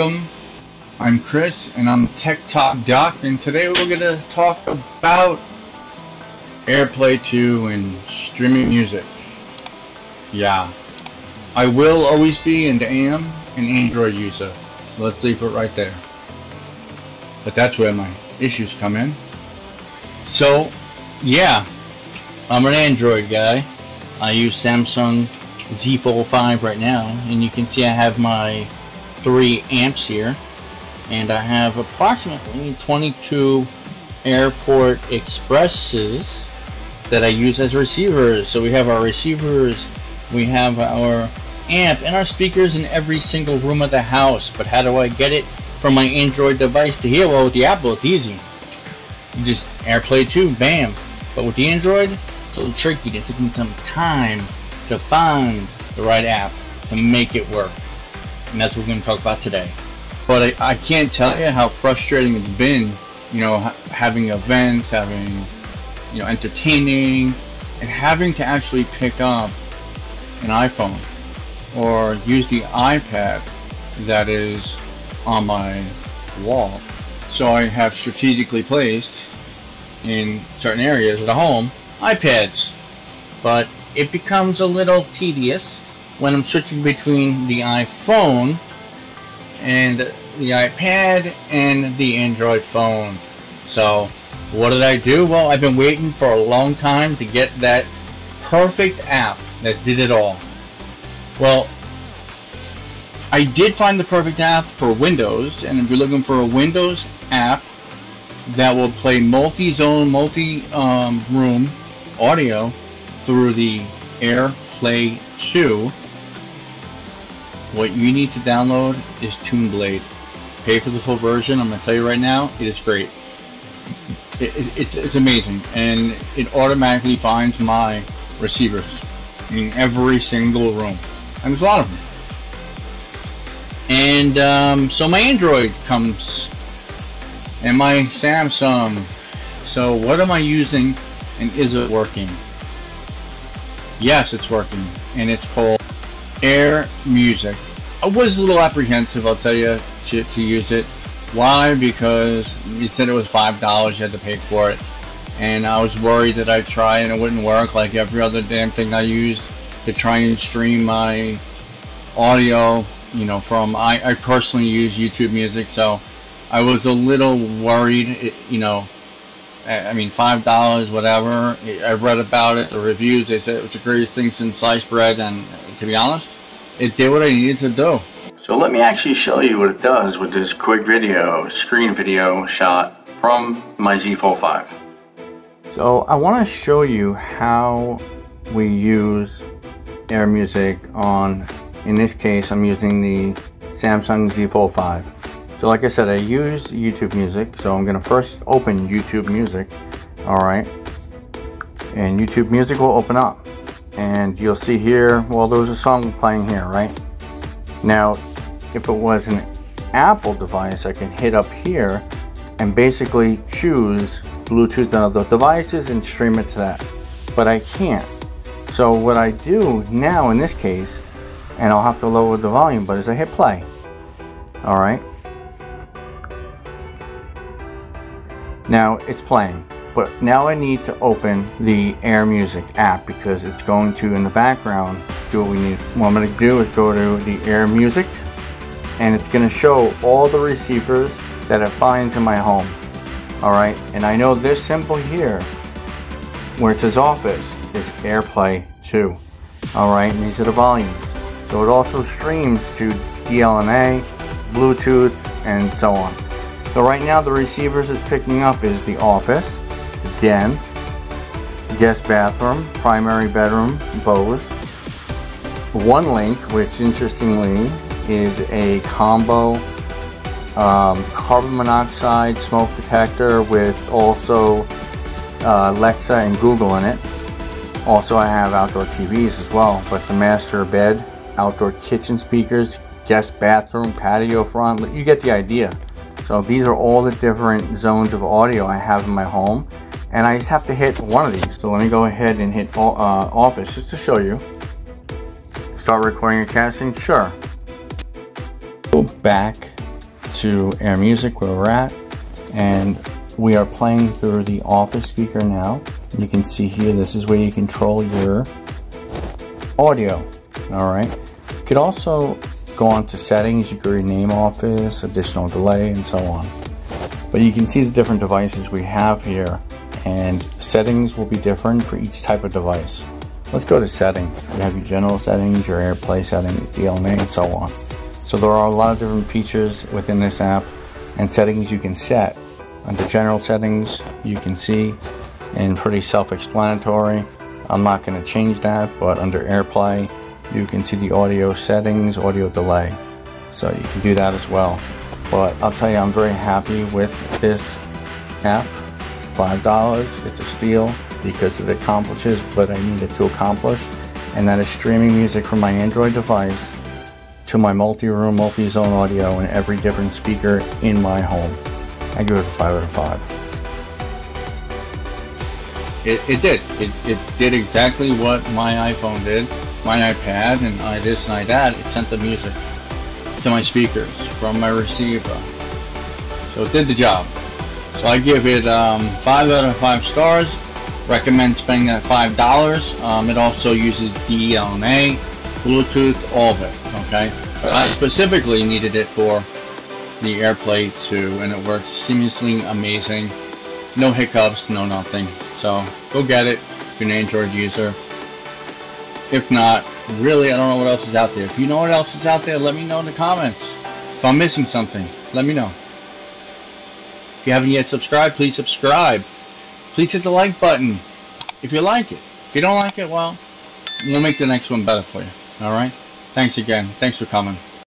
welcome. I'm Chris, and I'm Tech Talk Doc, and today we're going to talk about AirPlay 2 and streaming music. Yeah, I will always be and am an Android user. Let's leave it right there. But that's where my issues come in. So, yeah, I'm an Android guy. I use Samsung Z Fold 5 right now, and you can see I have my 3 amps here and I have approximately 22 airport expresses that I use as receivers. So we have our receivers, we have our amp and our speakers in every single room of the house. But how do I get it from my Android device to here? Well, with the Apple, it's easy. You just AirPlay 2, bam. But with the Android, it's a little tricky. It took me some time to find the right app to make it work. And that's what we're going to talk about today. But I, I can't tell you how frustrating it's been, you know, having events, having, you know, entertaining, and having to actually pick up an iPhone or use the iPad that is on my wall. So I have strategically placed in certain areas of the home iPads. But it becomes a little tedious when I'm switching between the iPhone and the iPad and the Android phone. So, what did I do? Well, I've been waiting for a long time to get that perfect app that did it all. Well, I did find the perfect app for Windows, and if you're looking for a Windows app that will play multi-zone, multi-room um, audio through the AirPlay 2, what you need to download is TuneBlade. Pay for the full version. I'm going to tell you right now, it is great. It, it, it's, it's amazing. And it automatically finds my receivers in every single room. And there's a lot of them. And um, so my Android comes and my Samsung. So what am I using and is it working? Yes, it's working. And it's called Air Music. I was a little apprehensive, I'll tell you, to, to use it. Why? Because it said it was $5, you had to pay for it. And I was worried that I'd try and it wouldn't work like every other damn thing I used to try and stream my audio, you know, from, I, I personally use YouTube Music, so I was a little worried, it, you know, I mean, five dollars, whatever. I read about it, the reviews. They said it was the greatest thing since sliced bread, and to be honest, it did what I needed to do. So let me actually show you what it does with this quick video, screen video shot from my Z Fold 5. So I want to show you how we use AirMusic on, in this case, I'm using the Samsung Z Fold 5. So like I said, I use YouTube Music, so I'm gonna first open YouTube Music, all right? And YouTube Music will open up. And you'll see here, well, there's a song playing here, right? Now, if it was an Apple device, I can hit up here and basically choose Bluetooth on other devices and stream it to that. But I can't. So what I do now in this case, and I'll have to lower the volume, but as I hit play, all right, Now it's playing, but now I need to open the AirMusic app because it's going to, in the background, do what we need. What I'm to do is go to the AirMusic and it's going to show all the receivers that it finds in my home. Alright, and I know this symbol here, where it says Office, is AirPlay 2. Alright, and these are the volumes. So it also streams to DLNA, Bluetooth, and so on. So right now the receivers it's picking up is the office, the den, guest bathroom, primary bedroom, Bose, Onelink, which interestingly is a combo um, carbon monoxide smoke detector with also uh, Alexa and Google in it. Also I have outdoor TVs as well, but the master bed, outdoor kitchen speakers, guest bathroom, patio front, you get the idea. So these are all the different zones of audio I have in my home. And I just have to hit one of these. So let me go ahead and hit uh, Office just to show you. Start recording your casting? Sure. Go back to AirMusic where we're at and we are playing through the office speaker now. You can see here this is where you control your audio. Alright. You could also go on to settings, you could rename office, additional delay and so on. But you can see the different devices we have here and settings will be different for each type of device. Let's go to settings. You have your general settings, your AirPlay settings, DLNA, and so on. So there are a lot of different features within this app and settings you can set. Under general settings, you can see and pretty self-explanatory. I'm not going to change that, but under AirPlay, you can see the audio settings, audio delay. So you can do that as well. But I'll tell you, I'm very happy with this app. $5, it's a steal because it accomplishes what I needed to accomplish, and that is streaming music from my Android device to my multi-room, multi-zone audio and every different speaker in my home. I give it a 5 out of 5. It, it did. It, it did exactly what my iPhone did, my iPad, and I this and I that. It sent the music to my speakers from my receiver. So it did the job. So I give it um, 5 out of 5 stars recommend spending that five dollars um, it also uses DLNA Bluetooth all of it okay but I specifically needed it for the AirPlay 2 and it works seamlessly amazing no hiccups no nothing so go get it if you're an Android user if not really I don't know what else is out there if you know what else is out there let me know in the comments if I'm missing something let me know if you haven't yet subscribed please subscribe please hit the like button if you like it. If you don't like it, well, we'll make the next one better for you. Alright? Thanks again. Thanks for coming.